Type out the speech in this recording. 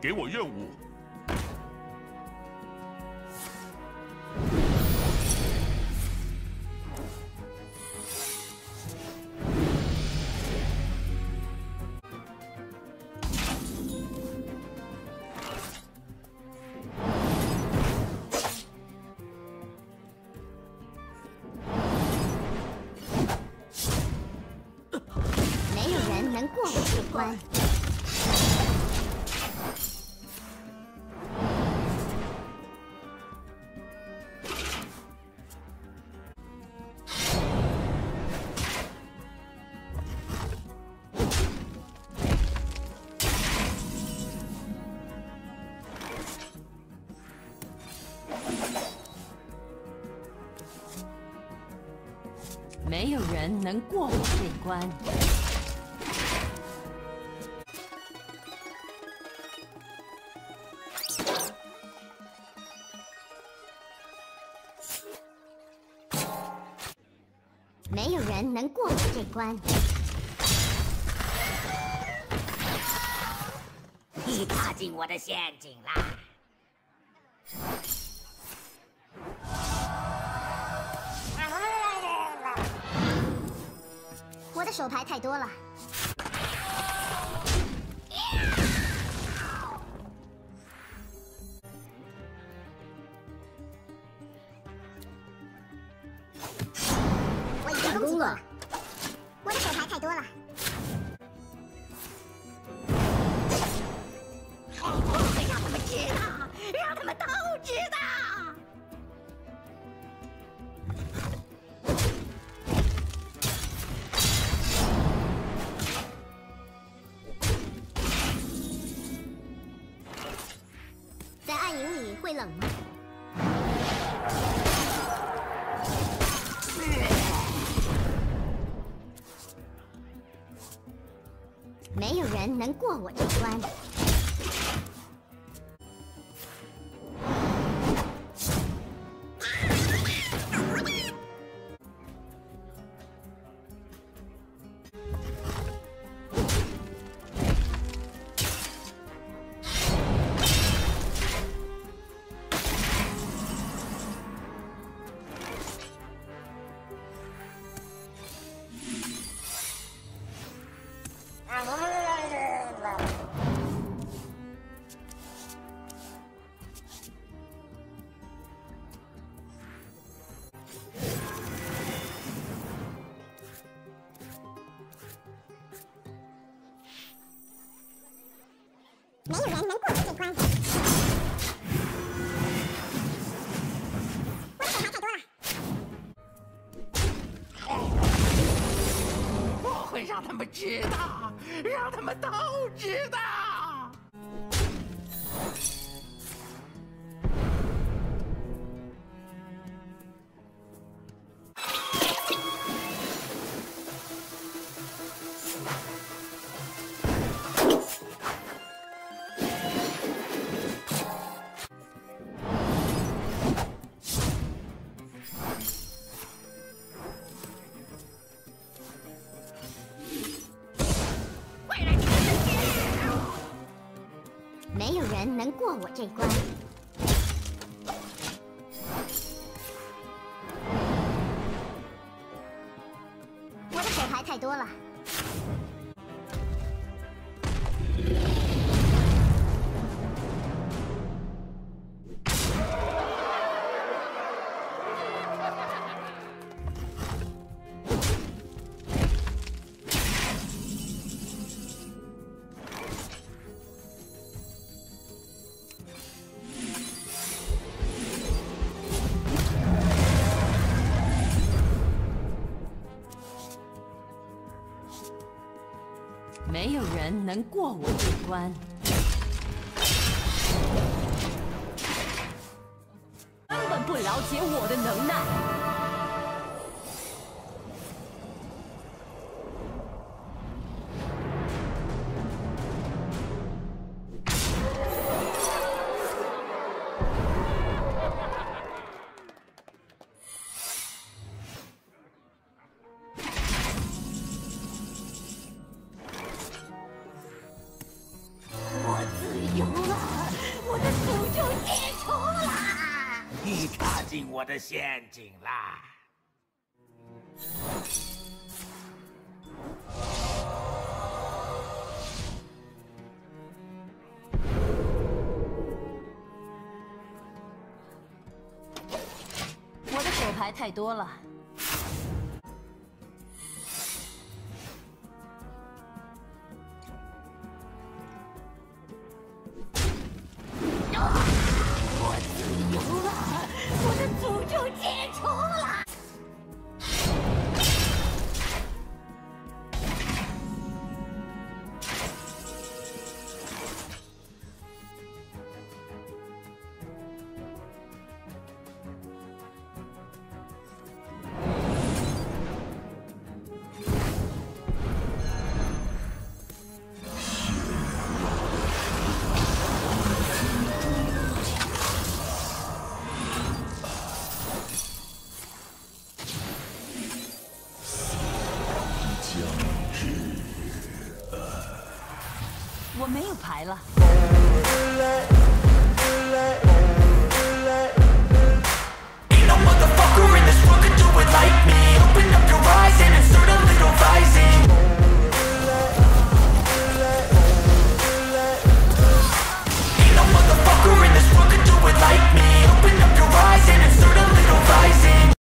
给我任务。没有人能过我这关。没有人能过我这关。没有人能过我这关。你踏进我的陷阱啦！的手牌太多了。我已经攻击过了。我的手牌太多了。我会让我们知道，会冷？没有人能过我这关。没有人能过我这关。我的手牌太多了。我会让他们知道，让他们都知道。能过我这关。能过我这关。根本不了解我的能耐。进我的陷阱啦！我的手牌太多了。我没有牌了。